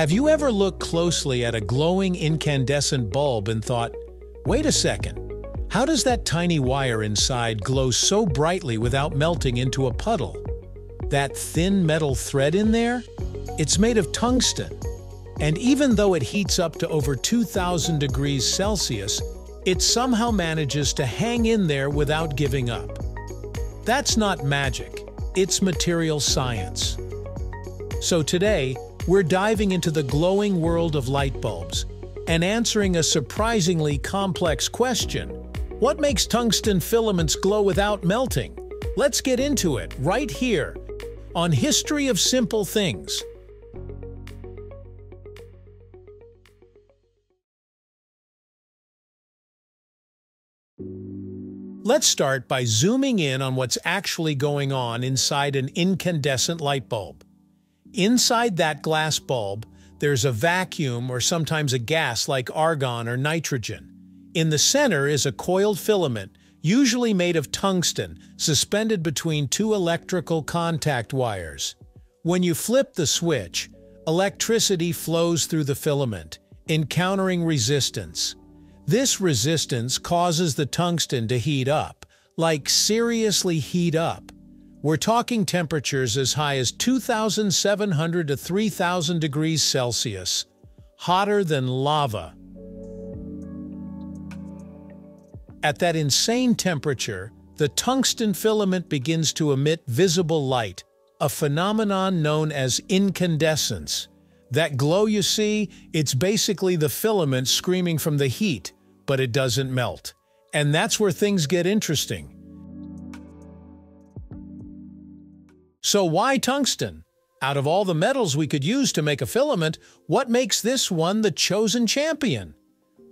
Have you ever looked closely at a glowing incandescent bulb and thought, wait a second, how does that tiny wire inside glow so brightly without melting into a puddle? That thin metal thread in there? It's made of tungsten. And even though it heats up to over 2,000 degrees Celsius, it somehow manages to hang in there without giving up. That's not magic, it's material science. So today, we're diving into the glowing world of light bulbs and answering a surprisingly complex question. What makes tungsten filaments glow without melting? Let's get into it right here on History of Simple Things. Let's start by zooming in on what's actually going on inside an incandescent light bulb. Inside that glass bulb, there's a vacuum or sometimes a gas like argon or nitrogen. In the center is a coiled filament, usually made of tungsten, suspended between two electrical contact wires. When you flip the switch, electricity flows through the filament, encountering resistance. This resistance causes the tungsten to heat up, like seriously heat up. We're talking temperatures as high as 2,700 to 3,000 degrees Celsius, hotter than lava. At that insane temperature, the tungsten filament begins to emit visible light, a phenomenon known as incandescence. That glow you see, it's basically the filament screaming from the heat, but it doesn't melt. And that's where things get interesting. So why tungsten? Out of all the metals we could use to make a filament, what makes this one the chosen champion?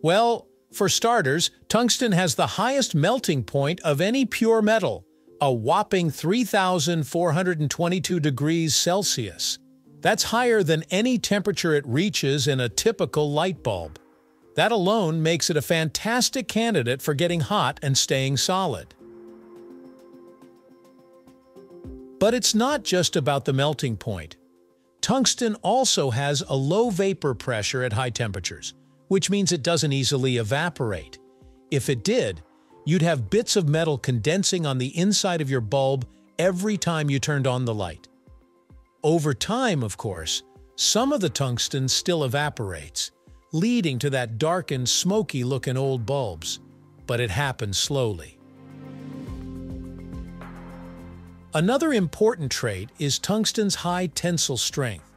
Well, for starters, tungsten has the highest melting point of any pure metal, a whopping 3,422 degrees Celsius. That's higher than any temperature it reaches in a typical light bulb. That alone makes it a fantastic candidate for getting hot and staying solid. But it's not just about the melting point. Tungsten also has a low vapor pressure at high temperatures, which means it doesn't easily evaporate. If it did, you'd have bits of metal condensing on the inside of your bulb every time you turned on the light. Over time, of course, some of the tungsten still evaporates, leading to that darkened, smoky-looking old bulbs, but it happens slowly. Another important trait is tungsten's high tensile strength.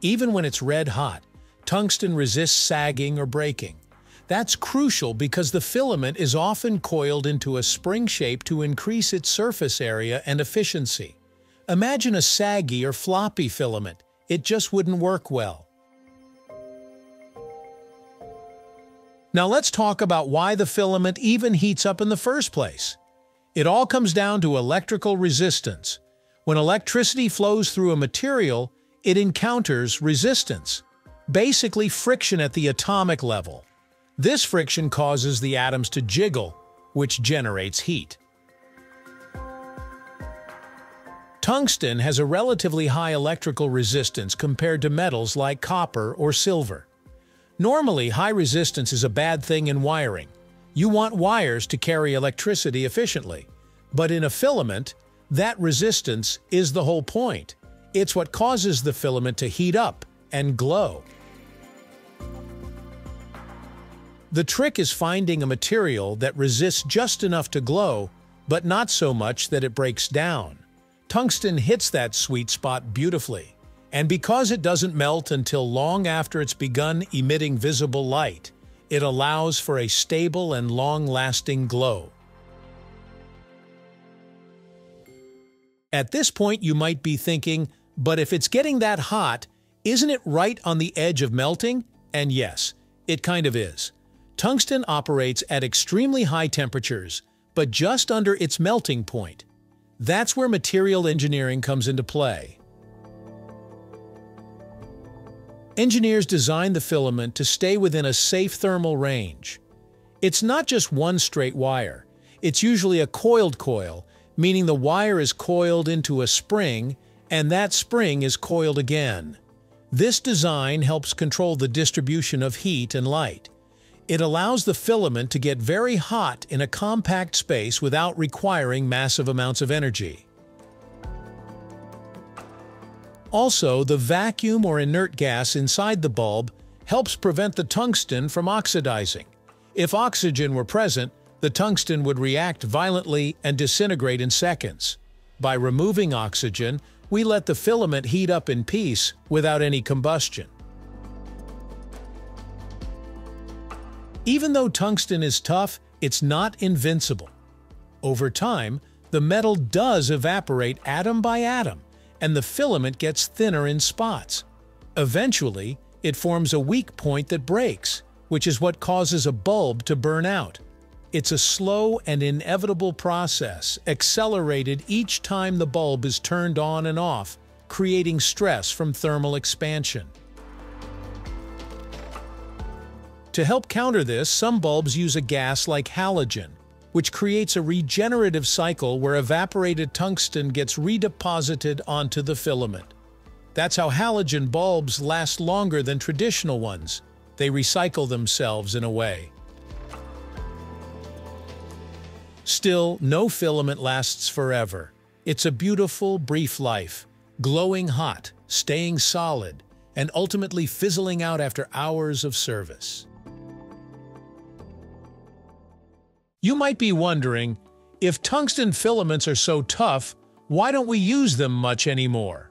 Even when it's red hot, tungsten resists sagging or breaking. That's crucial because the filament is often coiled into a spring shape to increase its surface area and efficiency. Imagine a saggy or floppy filament. It just wouldn't work well. Now let's talk about why the filament even heats up in the first place. It all comes down to electrical resistance. When electricity flows through a material, it encounters resistance, basically friction at the atomic level. This friction causes the atoms to jiggle, which generates heat. Tungsten has a relatively high electrical resistance compared to metals like copper or silver. Normally, high resistance is a bad thing in wiring, you want wires to carry electricity efficiently. But in a filament, that resistance is the whole point. It's what causes the filament to heat up and glow. The trick is finding a material that resists just enough to glow, but not so much that it breaks down. Tungsten hits that sweet spot beautifully, and because it doesn't melt until long after it's begun emitting visible light, it allows for a stable and long-lasting glow. At this point, you might be thinking, but if it's getting that hot, isn't it right on the edge of melting? And yes, it kind of is. Tungsten operates at extremely high temperatures, but just under its melting point. That's where material engineering comes into play. Engineers design the filament to stay within a safe thermal range. It's not just one straight wire. It's usually a coiled coil, meaning the wire is coiled into a spring, and that spring is coiled again. This design helps control the distribution of heat and light. It allows the filament to get very hot in a compact space without requiring massive amounts of energy. Also, the vacuum or inert gas inside the bulb helps prevent the tungsten from oxidizing. If oxygen were present, the tungsten would react violently and disintegrate in seconds. By removing oxygen, we let the filament heat up in peace without any combustion. Even though tungsten is tough, it's not invincible. Over time, the metal does evaporate atom by atom, and the filament gets thinner in spots. Eventually, it forms a weak point that breaks, which is what causes a bulb to burn out. It's a slow and inevitable process, accelerated each time the bulb is turned on and off, creating stress from thermal expansion. To help counter this, some bulbs use a gas like halogen, which creates a regenerative cycle where evaporated tungsten gets redeposited onto the filament. That's how halogen bulbs last longer than traditional ones. They recycle themselves in a way. Still, no filament lasts forever. It's a beautiful, brief life, glowing hot, staying solid, and ultimately fizzling out after hours of service. You might be wondering, if tungsten filaments are so tough, why don't we use them much anymore?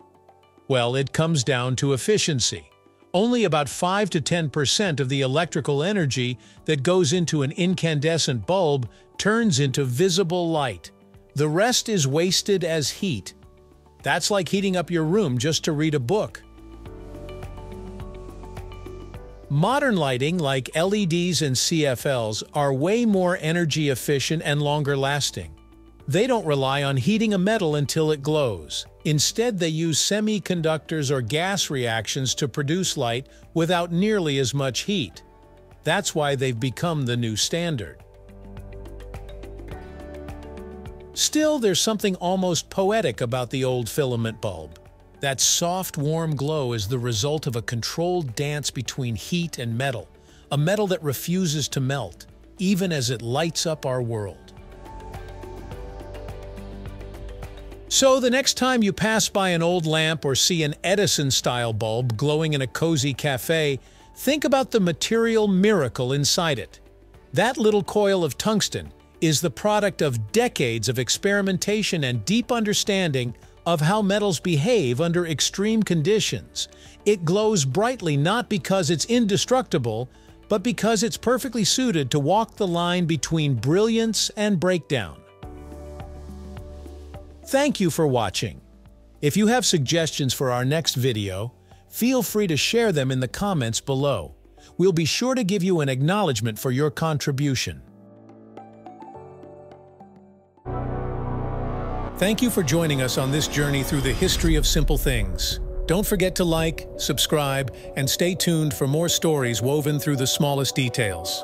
Well, it comes down to efficiency. Only about 5 to 10% of the electrical energy that goes into an incandescent bulb turns into visible light. The rest is wasted as heat. That's like heating up your room just to read a book. Modern lighting, like LEDs and CFLs, are way more energy efficient and longer lasting. They don't rely on heating a metal until it glows. Instead, they use semiconductors or gas reactions to produce light without nearly as much heat. That's why they've become the new standard. Still, there's something almost poetic about the old filament bulb. That soft, warm glow is the result of a controlled dance between heat and metal, a metal that refuses to melt, even as it lights up our world. So the next time you pass by an old lamp or see an Edison-style bulb glowing in a cozy cafe, think about the material miracle inside it. That little coil of tungsten is the product of decades of experimentation and deep understanding of how metals behave under extreme conditions. It glows brightly not because it's indestructible, but because it's perfectly suited to walk the line between brilliance and breakdown. Thank you for watching. If you have suggestions for our next video, feel free to share them in the comments below. We'll be sure to give you an acknowledgement for your contribution. Thank you for joining us on this journey through the history of simple things. Don't forget to like, subscribe, and stay tuned for more stories woven through the smallest details.